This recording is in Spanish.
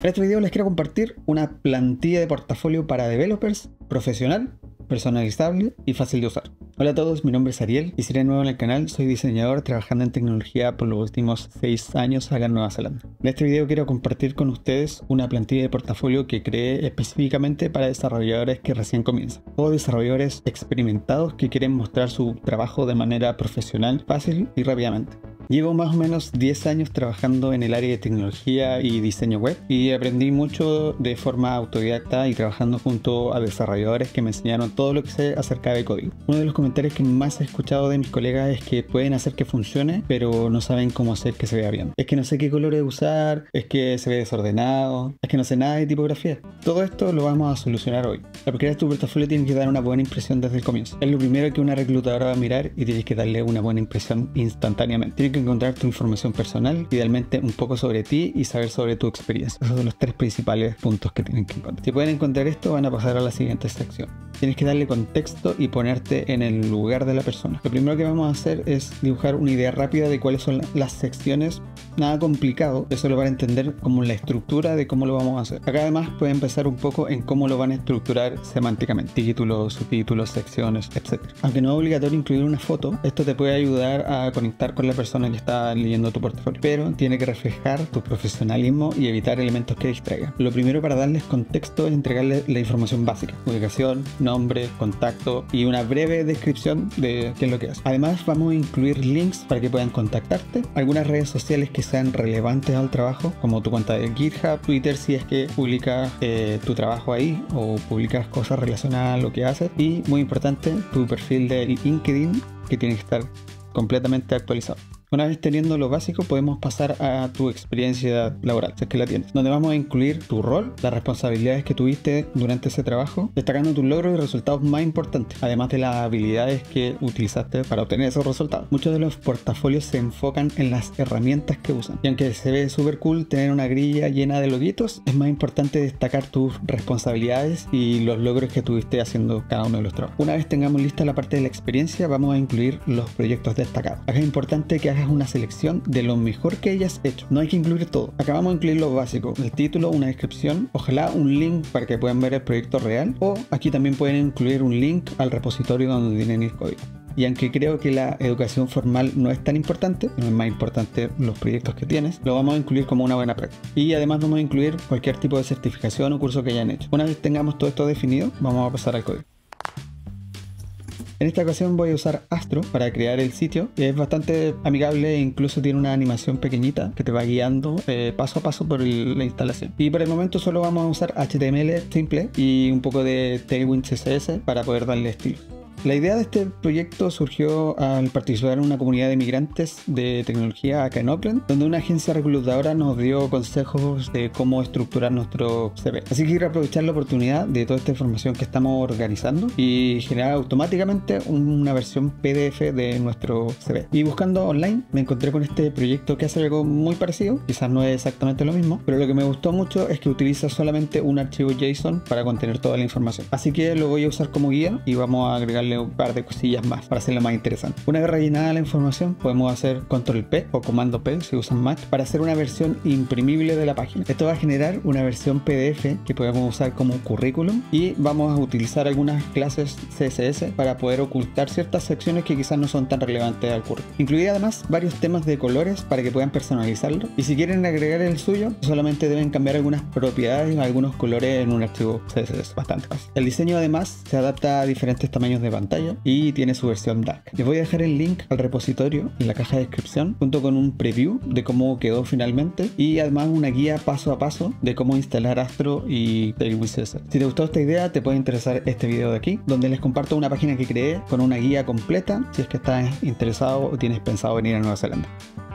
En este video les quiero compartir una plantilla de portafolio para developers profesional, personalizable y fácil de usar. Hola a todos, mi nombre es Ariel y si eres nuevo en el canal, soy diseñador trabajando en tecnología por los últimos 6 años acá en Nueva Zelanda. En este video quiero compartir con ustedes una plantilla de portafolio que creé específicamente para desarrolladores que recién comienzan o desarrolladores experimentados que quieren mostrar su trabajo de manera profesional, fácil y rápidamente. Llevo más o menos 10 años trabajando en el área de tecnología y diseño web y aprendí mucho de forma autodidacta y trabajando junto a desarrolladores que me enseñaron todo lo que sé acerca de código. Uno de los comentarios que más he escuchado de mis colegas es que pueden hacer que funcione, pero no saben cómo hacer que se vea bien. Es que no sé qué colores usar, es que se ve desordenado, es que no sé nada de tipografía. Todo esto lo vamos a solucionar hoy. Para crear tu portafolio tienes que dar una buena impresión desde el comienzo. Es lo primero que una reclutadora va a mirar y tienes que darle una buena impresión instantáneamente encontrar tu información personal, idealmente un poco sobre ti y saber sobre tu experiencia. Esos son los tres principales puntos que tienen que encontrar. Si pueden encontrar esto, van a pasar a la siguiente sección. Tienes que darle contexto y ponerte en el lugar de la persona. Lo primero que vamos a hacer es dibujar una idea rápida de cuáles son las secciones. Nada complicado, eso lo van a entender como la estructura de cómo lo vamos a hacer. Acá además pueden empezar un poco en cómo lo van a estructurar semánticamente. Títulos, subtítulos, secciones, etc. Aunque no es obligatorio incluir una foto, esto te puede ayudar a conectar con la persona que está leyendo tu portafolio, pero tiene que reflejar tu profesionalismo y evitar elementos que distraigan. Lo primero para darles contexto es entregarles la información básica, ubicación, nombre, contacto y una breve descripción de qué es lo que haces. Además vamos a incluir links para que puedan contactarte, algunas redes sociales que sean relevantes al trabajo, como tu cuenta de GitHub, Twitter si es que publicas eh, tu trabajo ahí o publicas cosas relacionadas a lo que haces y muy importante tu perfil de LinkedIn que tiene que estar completamente actualizado. Una vez teniendo lo básico, podemos pasar a tu experiencia laboral, si es que la tienes, donde vamos a incluir tu rol, las responsabilidades que tuviste durante ese trabajo, destacando tus logros y resultados más importantes, además de las habilidades que utilizaste para obtener esos resultados. Muchos de los portafolios se enfocan en las herramientas que usan, y aunque se ve súper cool tener una grilla llena de loguitos, es más importante destacar tus responsabilidades y los logros que tuviste haciendo cada uno de los trabajos. Una vez tengamos lista la parte de la experiencia, vamos a incluir los proyectos destacados. Acá es importante que hagas una selección de lo mejor que hayas hecho. No hay que incluir todo. Acabamos de incluir lo básico, el título, una descripción, ojalá un link para que puedan ver el proyecto real o aquí también pueden incluir un link al repositorio donde tienen el código. Y aunque creo que la educación formal no es tan importante, no es más importante los proyectos que tienes, lo vamos a incluir como una buena práctica. Y además vamos a incluir cualquier tipo de certificación o curso que hayan hecho. Una vez tengamos todo esto definido, vamos a pasar al código. En esta ocasión voy a usar Astro para crear el sitio. Es bastante amigable e incluso tiene una animación pequeñita que te va guiando eh, paso a paso por la instalación. Y por el momento solo vamos a usar HTML simple y un poco de Tailwind CSS para poder darle estilo. La idea de este proyecto surgió al participar en una comunidad de migrantes de tecnología acá en Oakland, donde una agencia reclutadora nos dio consejos de cómo estructurar nuestro CV. Así que quiero aprovechar la oportunidad de toda esta información que estamos organizando y generar automáticamente una versión PDF de nuestro CV. Y buscando online me encontré con este proyecto que hace algo muy parecido, quizás no es exactamente lo mismo, pero lo que me gustó mucho es que utiliza solamente un archivo JSON para contener toda la información. Así que lo voy a usar como guía y vamos a agregarle un par de cosillas más para hacerlo más interesante. Una vez rellenada la información, podemos hacer control P o comando P si usan Mac para hacer una versión imprimible de la página. Esto va a generar una versión PDF que podemos usar como currículum y vamos a utilizar algunas clases CSS para poder ocultar ciertas secciones que quizás no son tan relevantes al currículum. Incluir además varios temas de colores para que puedan personalizarlo y si quieren agregar el suyo, solamente deben cambiar algunas propiedades o algunos colores en un archivo CSS. Bastante fácil. El diseño además se adapta a diferentes tamaños de y tiene su versión DAC. Les voy a dejar el link al repositorio en la caja de descripción junto con un preview de cómo quedó finalmente y además una guía paso a paso de cómo instalar Astro y Tailwind Si te gustó esta idea te puede interesar este video de aquí donde les comparto una página que creé con una guía completa si es que estás interesado o tienes pensado venir a Nueva Zelanda.